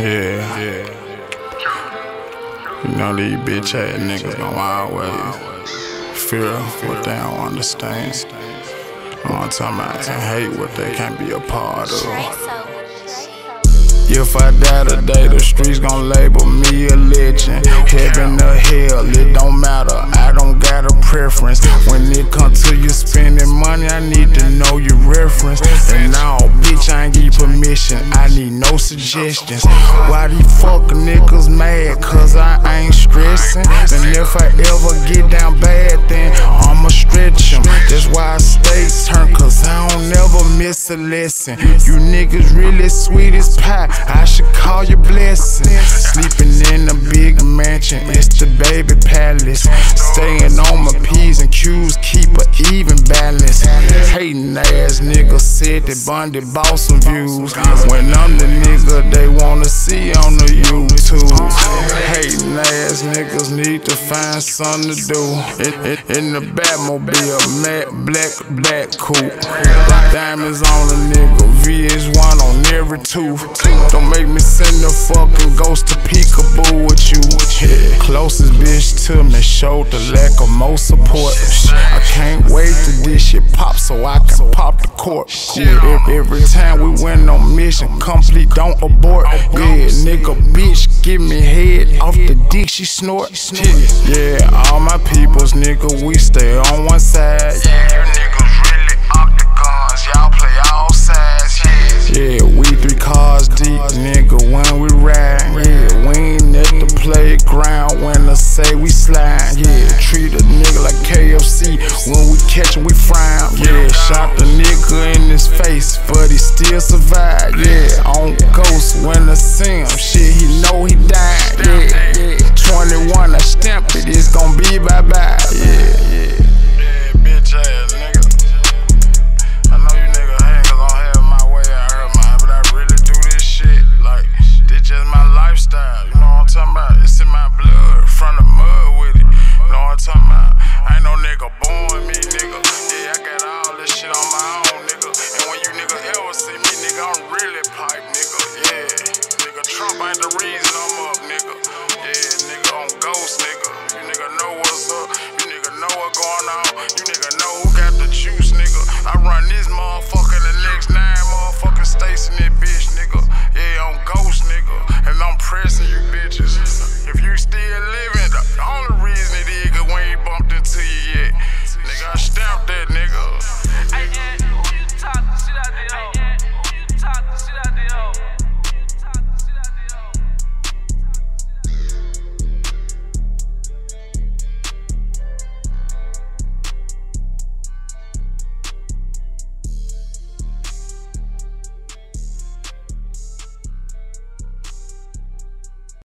Yeah, yeah. You know these bitch ass niggas gon' always fear what they don't understand. I'm talking about? And hate what they can't be a part of. If I die today, the streets gon' label me a legend. Heaven or hell, it don't matter. I don't got a preference. When it comes to you spending money, I need to know your reference. And now, bitch, I ain't no suggestions. Why these fuck niggas mad? Cause I ain't stressing. And if I ever get down bad, then I'ma stretch them. That's why I stay turned, cause I don't never miss a lesson. You niggas really sweet as pie. I should call you blessing. Sleeping in a big mansion, it's the baby palace. Staying on my P's and Q's, keep even balance. Hating ass niggas said that Bundy bought some views. When I'm the nigga they wanna see on the YouTube. Hating ass niggas need to find something to do. In, in, in the Batmobile, matte black, black coupe. Diamonds on a nigga, VH1 on Don't make me send a fucking ghost to peekaboo with you. Closest bitch to me showed the lack of most support. I can't wait till this shit pop so I can pop the court. Yeah, every time we went on mission, complete, don't abort. Yeah, nigga, bitch, give me head off the dick she snort. Yeah, all my peoples, nigga, we stay on one side. Slide. Yeah, treat a nigga like KFC when we catch him, we fry him. Yeah, shot the nigga in his face, but he still survived. Yeah, I'm up, nigga. Yeah, nigga on ghost, nigga. You nigga know what's up. You nigga know what's going on. You nigga